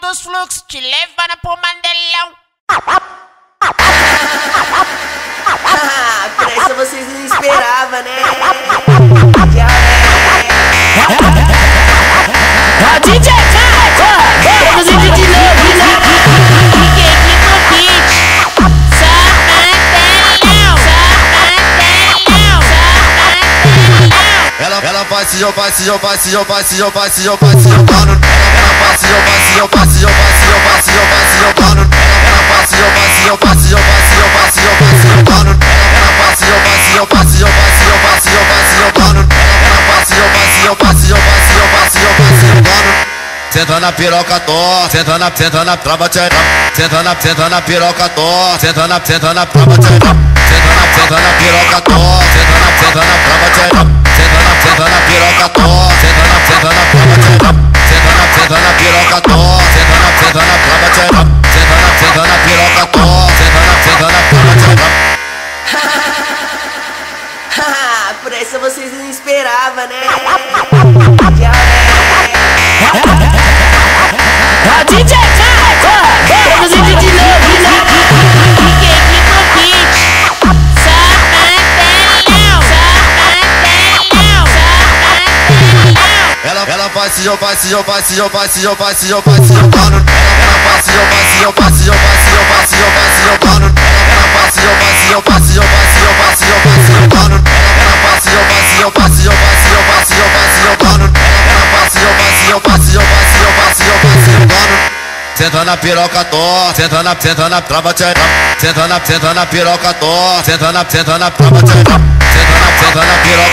dos fluxos, te levando pro mandelão. Por essa vocês não esperavam, né? A DJ Kai, produzido de novo, Fiquei aqui no beat. Só mandelão, só mandelão, só mandelão. Ela, ela vai se eu vai se eu vai se eu vai se eu vai se eu vai se eu mano. Mano. Senta na piroca tó, senta na, senta na trava tchera. Senta na, senta na piroca tó, senta na, senta na trava tchera. Senta na, senta na piroca tó, Por essa vocês não esperavam, né? a DJ Kai, produzido de novo, Fiquei aqui no beat. Só mandelão, só mandelão, só mandelão. Ela, ela vai se vai se vai se vai se vai se vai se eu Senta na piroca tó, senta na, senta na trava tchera. Senta na, senta na piroca tó, senta na, senta na trava tchera. Senta na, senta na piroca